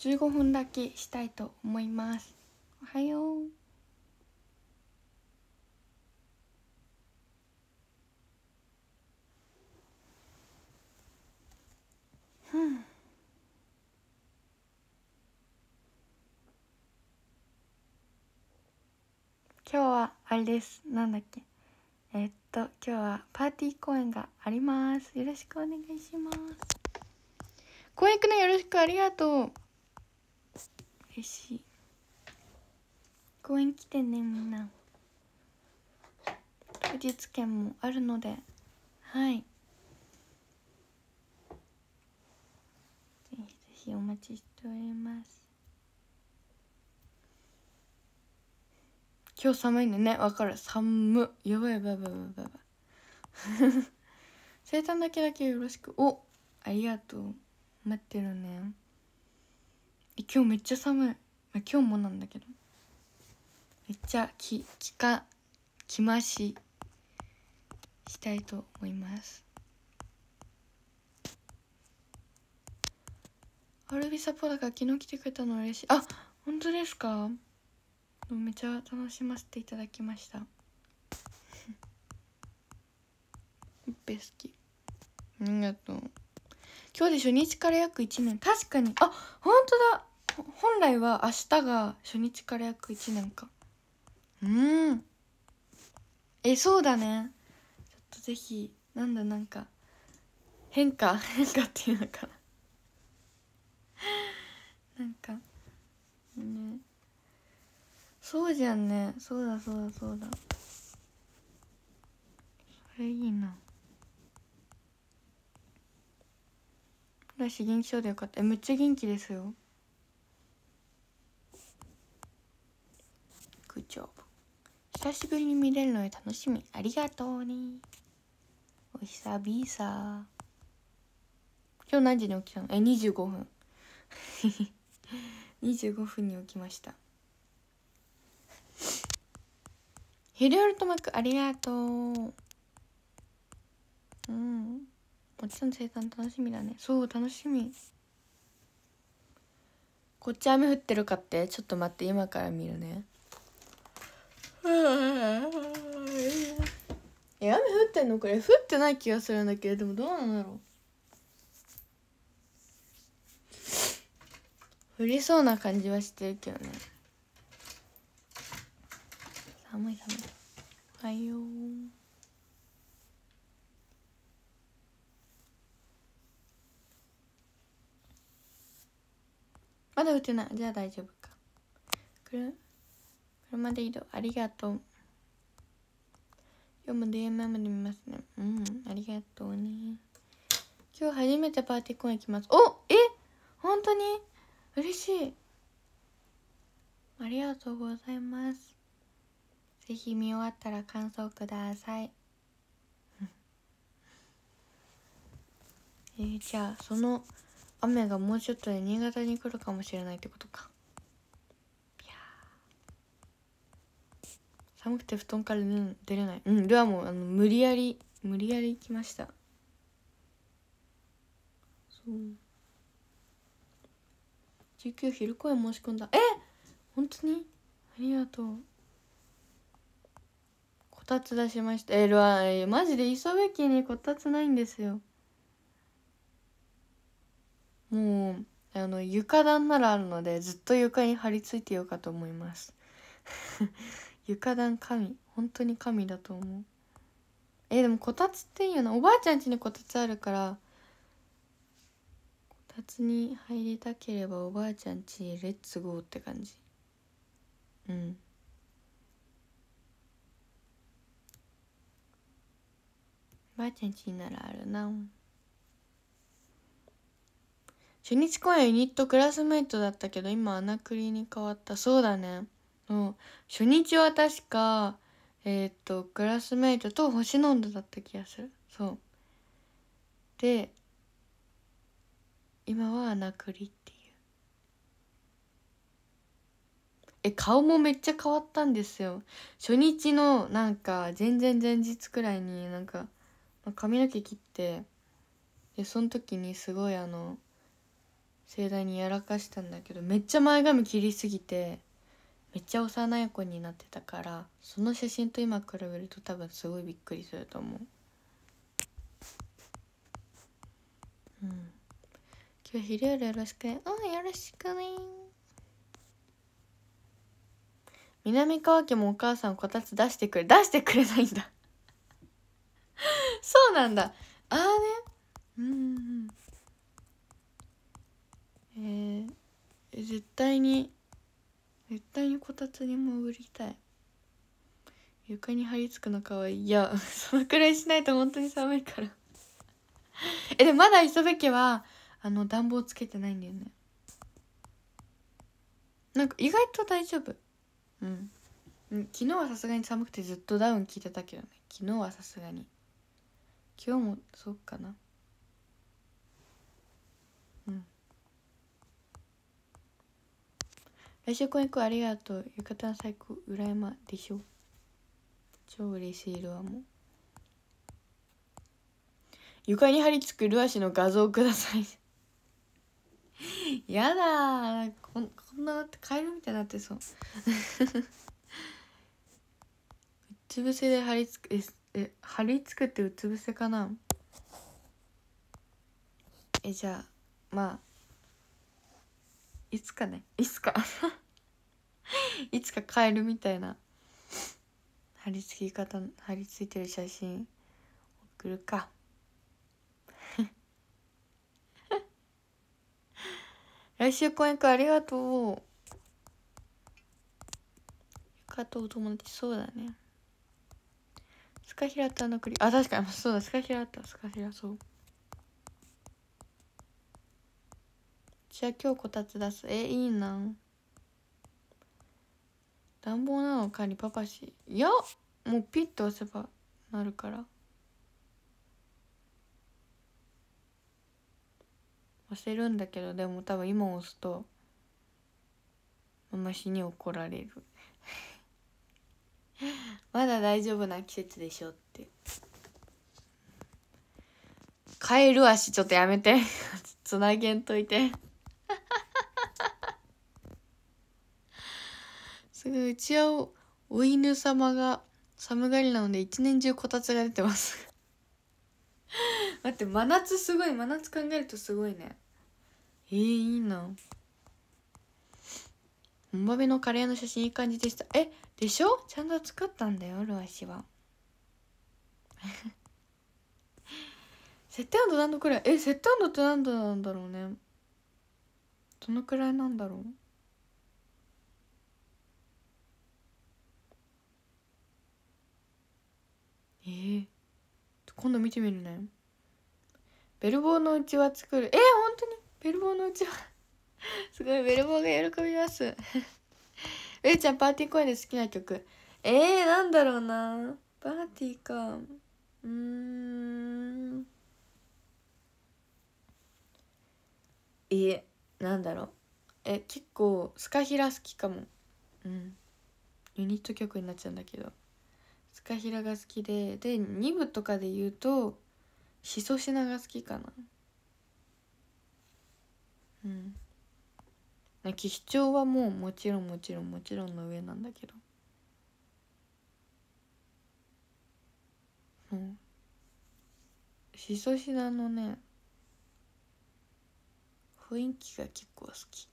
15分だけしたいと思います。おはよう。ふん。今日はあれです。なんだっけ。えっと今日はパーティー公演があります。よろしくお願いします。公演行くねよろしくありがとう。嬉しい。公園来てねみんな。当日券もあるので。はい。ぜひぜひお待ちしております。今日寒いんでね。わかる。寒やばいやばいやばいやばいやばい。生誕だけだけよろしく。おありがとう。待ってるね。今日めっちゃ寒い、まあ、今日もなんだけど。めっちゃききかきまししたいと思います。アルビサポだから昨日来てくれたの嬉しい。あ本当ですか？めちゃ楽しませていただきました。いっぺ好き。ありがとう。今日で初日から約1年。確かに。あ本当だ。本来は明日が初日から約1年か。うん。えそうだね。ちょっとぜひなんだなんか変化 変化っていうのかな。なんかね。そうじゃんね。そうだそうだそうだ。それいいな。私元気そうでよかった。えめっちゃ元気ですよグッジョブ久しぶりに見れるので楽しみ。ありがとうね。お久々。今日何時に起きたの？え25分。25分に起きました。ヒルウルトマックありがとう。うん。もちろん生誕楽しみだね。そう楽しみ。こっち雨降ってるかって？ちょっと待って今から見るねえ雨降ってんのこれ降ってない気がするんだけどでもどうなんだろう？降りそうな感じはしてるけどね。寒い寒い。おはようまだ降ってない。じゃあ大丈夫か。車で移動。ありがとう。今日も DMM で見ますねうんありがとうね今日初めてパーティー公演行きますおえ本当に嬉しいありがとうございますぜひ見終わったら感想くださいえー、じゃあその雨がもうちょっとで新潟に来るかもしれないってことかいや寒くて布団から出れない。うんルアもあの無理やり無理やり来ました。そう。19昼公演申し込んだ。え本当に？ありがとう。こたつ出しました。えルアえマジで磯部家にこたつないんですよ。もうあの床暖ならあるのでずっと床に張り付いてようかと思います床暖神。本当に神だと思う。えでもこたつっていいよなおばあちゃん家にこたつあるからこたつに入りたければおばあちゃん家レッツゴーって感じ。うん。おばあちゃん家ならあるな。初日公演ユニットクラスメイトだったけど今アナクリに変わった。そうだね。う初日は確かえっ、とクラスメイトと星の温度だった気がする。そう。で今はアナクリっていう。え顔もめっちゃ変わったんですよ。初日のなんか全然前日くらいになんか髪の毛切ってでその時にすごいあの盛大にやらかしたんだけどめっちゃ前髪切りすぎてめっちゃ幼い子になってたからその写真と今比べると多分すごいびっくりすると思う。うん。今日昼夜よろしくね。うんよろしくね。南川家もお母さんこたつ出してくれ出してくれないんだ。そうなんだ。ああね。うんうん。えー、絶対に絶対にこたつにも売りたい。床に張り付くのかわいい。いや そのくらいしないと本当に寒いから。えでもまだ磯部家はあの暖房つけてないんだよね。なんか意外と大丈夫。うん、うん、昨日はさすがに寒くてずっとダウン着てたけどね。昨日はさすがに。今日もそうかな。うん。来週婚約ありがとう。浴衣最高。羨までしょ？超嬉しい。ルアも床に張り付くルアシの画像ください。やだこんこんなってカエルみたいになってそう。うつ伏せで張り付くええ張り付くってうつ伏せかな？えじゃあまあいつかねいつか。いつかカエルみたいな貼り付き方貼り付いてる写真送るか。来週公演会ありがとう。かとお友達そうだね。スカヒラタのクリあ確かにそうだスカヒラタスカヒラそう。じゃあ今日こたつ出す？えいいな暖房なの？かにパパしいやもうピッと押せばなるから。押せるんだけどでも多分今押すとママしに怒られる。まだ大丈夫な季節でしょって。カエル足ちょっとやめて。つなげんといて。うちはお犬様が寒がりなので一年中こたつが出てます。待って真夏すごい。真夏考えるとすごいね。えー、いいな。モバベのカレーの写真いい感じでした。えでしょ？ちゃんと作ったんだよルアシは。設定温度何度くらい？え設定温度って何度なんだろうね。どのくらいなんだろう？えー、今度見てみるね。ベルボーのうちわ作る。えー、本当に？ベルボーのうちわ。すごい。ベルボーが喜びます。えちゃんパーティー公演で好きな曲。えー、なんだろうな。パーティーか。うん。いえなんだろう。え結構スカヒラ好きかも。うん。ユニット曲になっちゃうんだけど。スカヒラが好きでで2部とかで言うとしそしなが好きかな。うん。気象はもうもちろんもちろんもちろんの上なんだけど。うん。しそしなのね雰囲気が結構好き。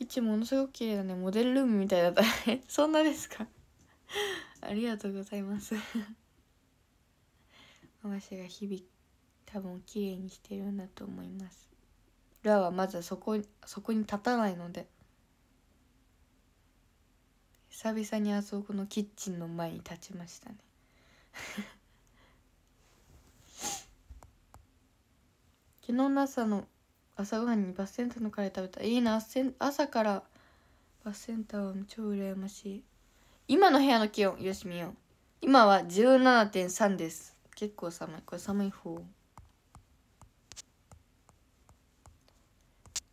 キッチンものすごく綺麗だね。モデルルームみたいだった そんなですか？ありがとうございます。ママシが日々多分綺麗にしてるんだと思います。ラはまずそこそこに立たないので。久々にあそこのキッチンの前に立ちましたね。昨日の朝の朝ごはんにバスセンターのカレー食べたいいな朝からバスセンターは超羨ましい今の部屋の気温よし見よう。今は17.3です。結構寒い。これ寒い方。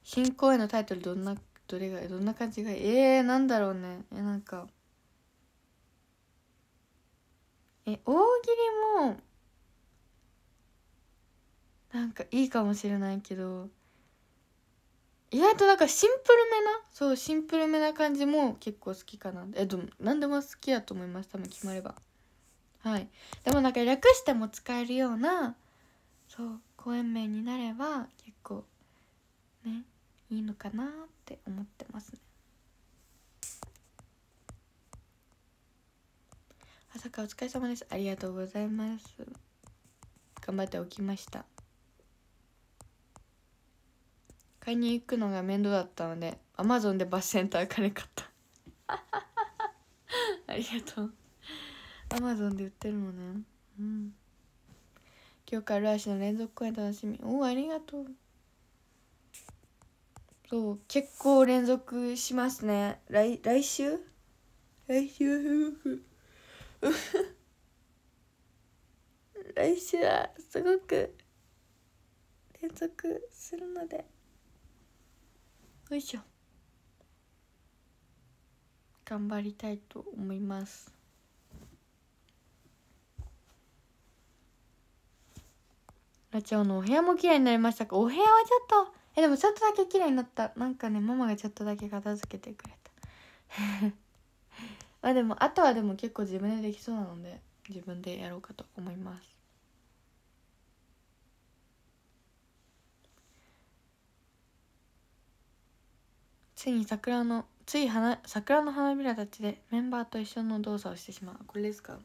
新公演のタイトルどんなどれがどんな感じがえー、なんだろうね。えなんか。え大喜利もなんかいいかもしれないけど。意外となんかシンプルめなそうシンプルめな感じも結構好きかな。えでも何でも好きだと思います。多分決まれば。はい。でもなんか略しても使えるようなそう公演名になれば結構ねいいのかなって思ってますね。朝からお疲れ様です。ありがとうございます。頑張っておきました。買いに行くのが面倒だったのでアマゾンでバスセンター金買った。ありがとう。アマゾンで売ってるのねうん。今日から来週の連続公演楽しみ。おおありがとう。そう結構連続しますね。来来週？来週？来週はすごく連続するので。よいしょ。頑張りたいと思います。ラチョウのお部屋も綺麗になりましたか？お部屋はちょっとえでもちょっとだけ綺麗になった。なんかねママがちょっとだけ片付けてくれた。まあでもあとはでも結構自分でできそうなので自分でやろうかと思います。ついに桜のつい花桜の花びらたちでメンバーと一緒の動作をしてしまう。これですか？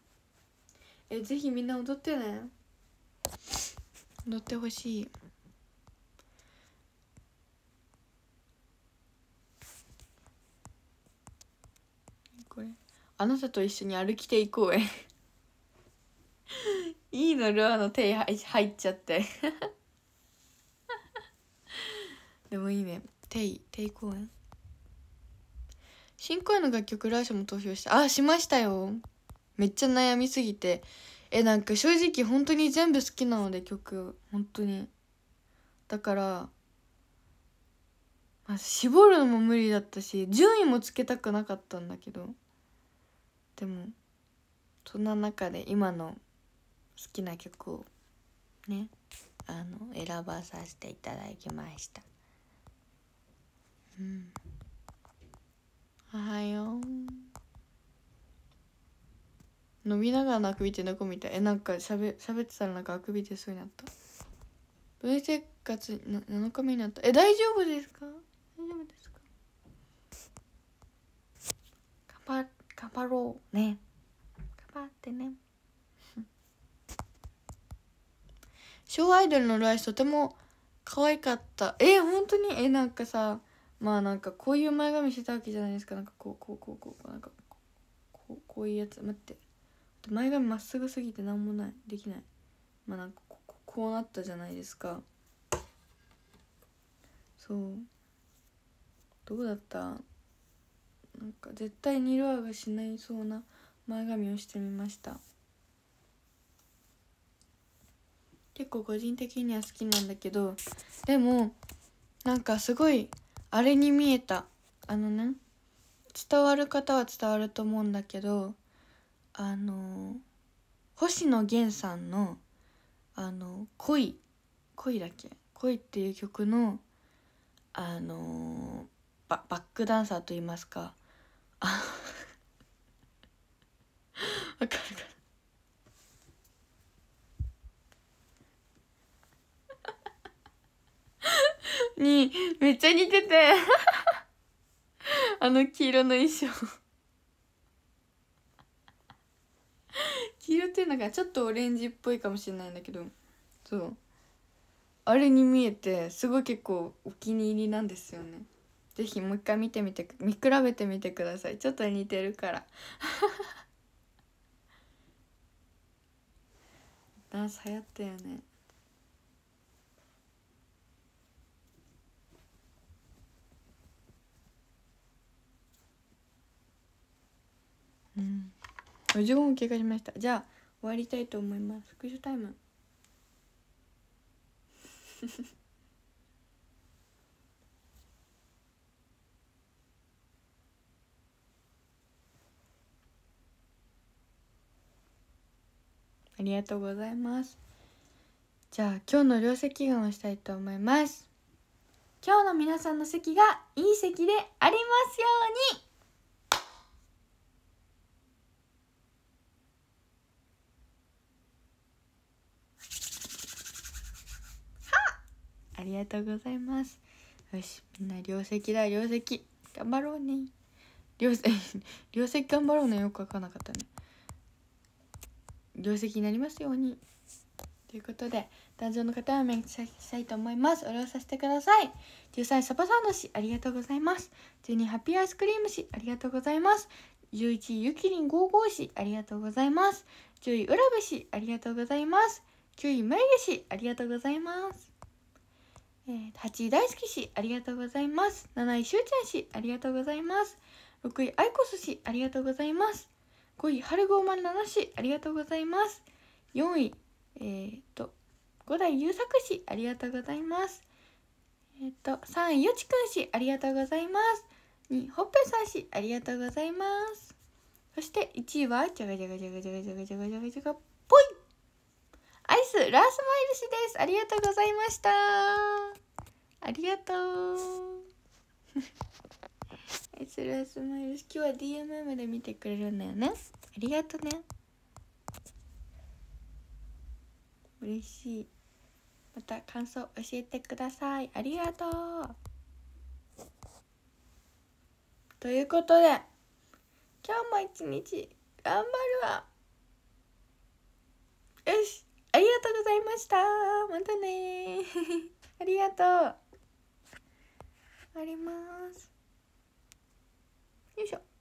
えぜひみんな踊ってね。踊ってほしい。これ。あなたと一緒に歩きていこうえ。いいの？ルアーの手入っちゃって。でもいいね。テイテイ公演新公演の楽曲ラーシも投票したあしましたよ。めっちゃ悩みすぎて。えなんか正直本当に全部好きなので曲本当に。だから、まあ、絞るのも無理だったし順位もつけたくなかったんだけど。でもそんな中で今の好きな曲をねあの選ばさせていただきました。うん。おはよう。伸びながらあくびって猫みたい。えなんかしゃべしゃべってたらなんかあくび出そうになった。分生活7日目になった。え大丈夫ですか？大丈夫ですか？頑張頑張ろうね。頑張ってね。昭和アイドルのライスとても可愛かった。え本当に？えなんかさまあなんかこういう前髪してたわけじゃないですか。なんかこうこうこうこうなんかこうこういうやつ待って。前髪まっすぐすぎて何もない。できない。まあなんかここうなったじゃないですか。そう。どうだった？なんか絶対に色合いがしないそうな前髪をしてみました。結構個人的には好きなんだけど。でもなんかすごいあれに見えた。あのね伝わる方は伝わると思うんだけどあの星野源さんの「あの恋」恋だっけ？恋っていう曲のあのババックダンサーと言いますか。あ わかるかな？にめっちゃ似てて。あの黄色の衣装。黄色っていうのがちょっとオレンジっぽいかもしれないんだけど。そう。あれに見えてすごい結構お気に入りなんですよね。是非もう一回見てみて見比べてみてください。ちょっと似てるから。ダンス流行ったよね。うん。15分経過しました。じゃあ終わりたいと思います。復習タイム。ありがとうございます。じゃあ今日の両席眼をしたいと思います。今日の皆さんの席がいい席でありますように。ありがとうございます。よしみんな両席だ両席。頑張ろうね。両席 両席頑張ろうね。よくわかんなかったね。両席になりますように。ということで男女の方はめしたいと思います。お礼をさせてください。13サバサンド氏ありがとうございます。12ハッピーアイスクリーム氏ありがとうございます。11位ゆきりん55氏ありがとうございます。10位うらぶ氏ありがとうございます。9位眉毛氏ありがとうございます。えー、8位大好き氏ありがとうございます。7位しゅうちゃん氏ありがとうございます。6位アイコス氏ありがとうございます。5位春ごま7氏ありがとうございます。4位えー、っと五代優作氏ありがとうございます。えー、っと3位よちくん氏ありがとうございます。2位ほっぺさん氏ありがとうございます。そして1位はじゃがじゃがじゃがじゃがじゃがじゃがじゃがじゃがぽいアイスラースマイル氏です。ありがとうございました。ありがとう。アイスラースマイル氏今日は DMM で見てくれるんだよね。ありがとね。嬉しい。また感想教えてください。ありがとう。ということで今日も一日頑張るわ。よし。ありがとうございました。またね。ありがとう。あります。よいしょ。